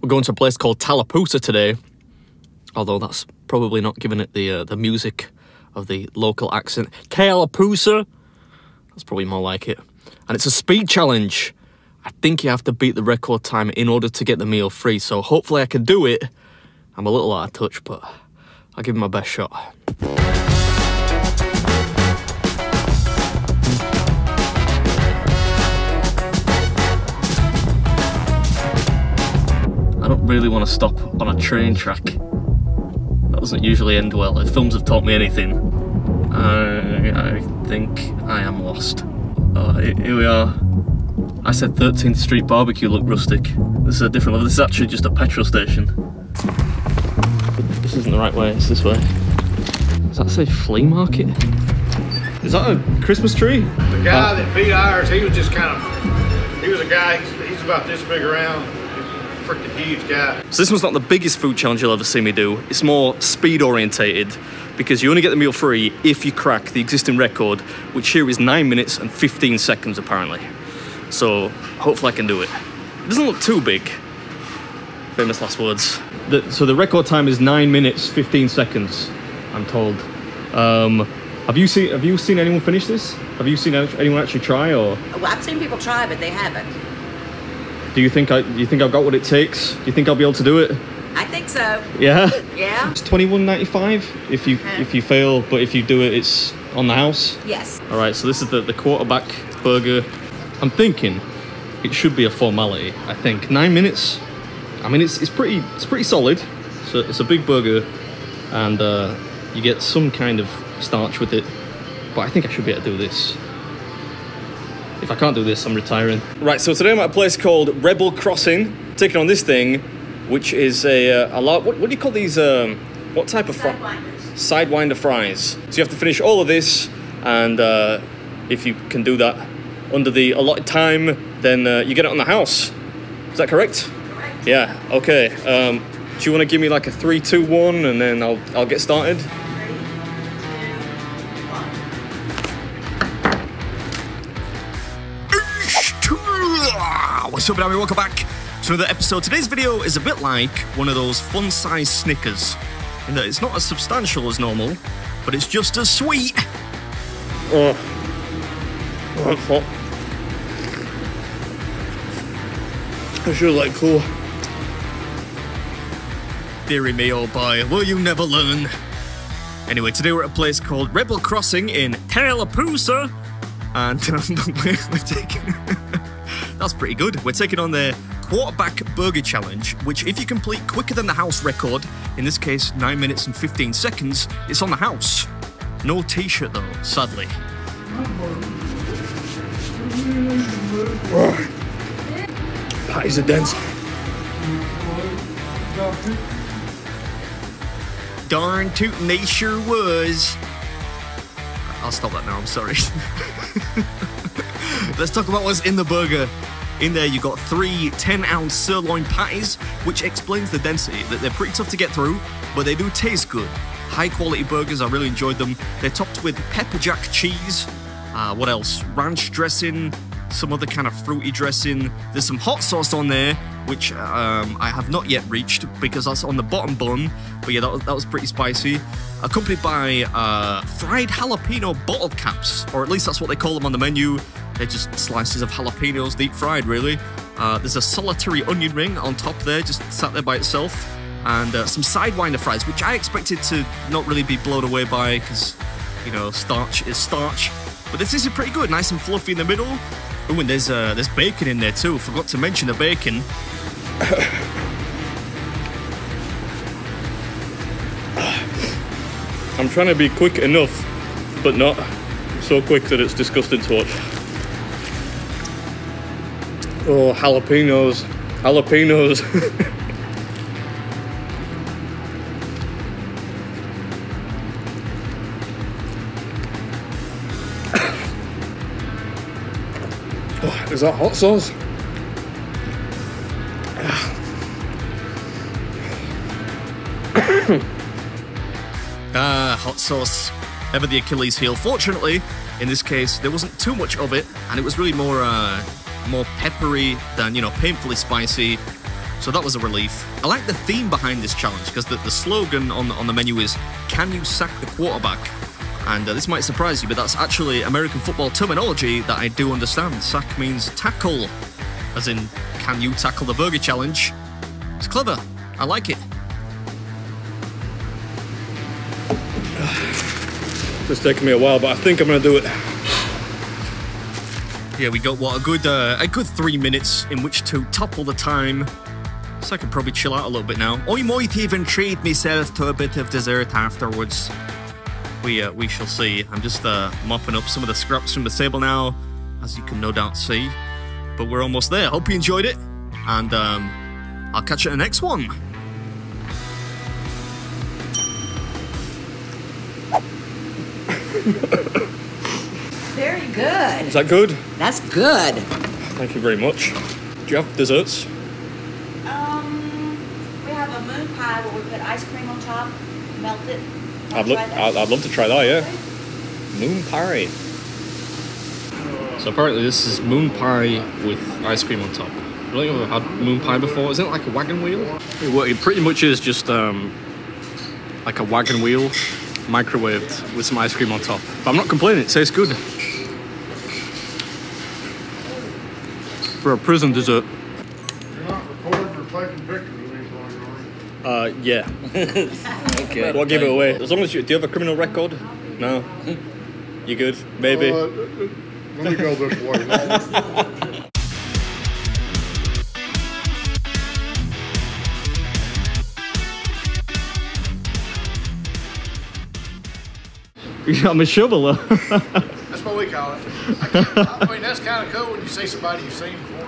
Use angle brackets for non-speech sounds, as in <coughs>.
We're going to a place called Tallapoosa today, although that's probably not giving it the uh, the music of the local accent. Tallapoosa. That's probably more like it. And it's a speed challenge. I think you have to beat the record time in order to get the meal free. So hopefully I can do it. I'm a little out of touch, but I'll give it my best shot. Really want to stop on a train track. That doesn't usually end well. If films have taught me anything, I, I think I am lost. Oh, here we are. I said 13th Street Barbecue looked rustic. This is a different level. This is actually just a petrol station. This isn't the right way, it's this way. Does that say flea market? Is that a Christmas tree? The guy oh. that beat ours, he was just kind of, he was a guy, he's about this big around. He's a freaking huge guy. So this one's not the biggest food challenge you'll ever see me do. It's more speed orientated because you only get the meal free if you crack the existing record, which here is 9 minutes and 15 seconds apparently. So hopefully I can do it. It doesn't look too big. Famous last words. The, so the record time is 9 minutes 15 seconds, I'm told. Um, have you seen Have you seen anyone finish this? Have you seen anyone actually try, or Well, I've seen people try, but they haven't. Do you think I? Do you think I've got what it takes? Do you think I'll be able to do it? I think so. Yeah. Yeah? It's twenty one ninety five if you if you fail, but if you do it, it's on the house. Yes. All right. So this is the the quarterback burger. I'm thinking it should be a formality. I think nine minutes. I mean, it's it's pretty it's pretty solid. So it's a big burger, and uh, you get some kind of starch with it. But I think I should be able to do this. If I can't do this, I'm retiring. Right. So today I'm at a place called Rebel Crossing, taking on this thing, which is a uh, a lot. What, what do you call these? Um, what type of fry? Sidewinder fries. So you have to finish all of this, and uh, if you can do that under the allotted time, then uh, you get it on the house. Is that correct? Correct. Yeah. Okay. Um, do you want to give me like a three, two, one, and then I'll I'll get started? What's up, everybody? Welcome back to another episode. Today's video is a bit like one of those fun-sized Snickers, in that it's not as substantial as normal, but it's just as sweet. Oh, that's hot. I should like cool. Deary me, old boy, will you never learn? Anyway, today we're at a place called Rebel Crossing in Tallapoosa, and um, <laughs> we're taking. That's pretty good. We're taking on the quarterback burger challenge, which, if you complete quicker than the house record, in this case 9 minutes and 15 seconds, it's on the house. No t shirt though, sadly. Patties are dense. Darn tootin' they sure was. I'll stop that now, I'm sorry. <laughs> Let's talk about what's in the burger. In there, you've got three 10 ounce sirloin patties, which explains the density. That they're pretty tough to get through, but they do taste good. High quality burgers, I really enjoyed them. They're topped with pepper jack cheese. Uh, what else? Ranch dressing, some other kind of fruity dressing. There's some hot sauce on there, which um, I have not yet reached because that's on the bottom bun. But yeah, that was, that was pretty spicy. Accompanied by uh, fried jalapeno bottle caps, or at least that's what they call them on the menu. They're just slices of jalapenos deep fried, really. Uh, there's a solitary onion ring on top there, just sat there by itself. And uh, some Sidewinder fries, which I expected to not really be blown away by because, you know, starch is starch. But this is pretty good, nice and fluffy in the middle. Oh, and there's uh, there's bacon in there too. Forgot to mention the bacon. I'm trying to be quick enough, but not so quick that it's disgusting to watch. Oh, jalapenos, jalapenos. <laughs> oh, is that hot sauce? <coughs> Ah, hot sauce. Ever the Achilles heel. Fortunately, in this case, there wasn't too much of it, and it was really more, uh, more peppery than you know, painfully spicy. So that was a relief. I like the theme behind this challenge because the, the slogan on, on the menu is Can you sack the quarterback? And uh, this might surprise you, but that's actually American football terminology that I do understand. Sack means tackle, as in, can you tackle the burger challenge? It's clever. I like it. It's taken me a while, but I think I'm gonna do it. Yeah, we got what a good uh, a good three minutes in which to topple the time. So I can probably chill out a little bit now. I might even treat myself to a bit of dessert afterwards. We uh, we shall see. I'm just uh, mopping up some of the scraps from the table now, as you can no doubt see. But we're almost there. Hope you enjoyed it, and um, I'll catch you in the next one. <laughs> Very good. Is that good? That's good. Thank you very much. Do you have desserts? Um, we have a moon pie where we put ice cream on top, melt it. I'd, lo- I'd, I'd love to try that, yeah. Moon pie. So apparently this is moon pie with ice cream on top. I don't think I've ever had moon pie before. Isn't it like a wagon wheel? It, well, it pretty much is just um, like a wagon wheel microwaved with some ice cream on top. But I'm not complaining, it tastes good. For a prison dessert. You're not recording or taking pictures of these while you're on. Uh, yeah. okay. What give it away? As long as you do you have a criminal record? No. <laughs> You good? Maybe. Uh, let me go this way. <laughs> I'm a shoveler. <laughs> Call it. I, I mean, that's kind of cool when you see somebody you've seen before.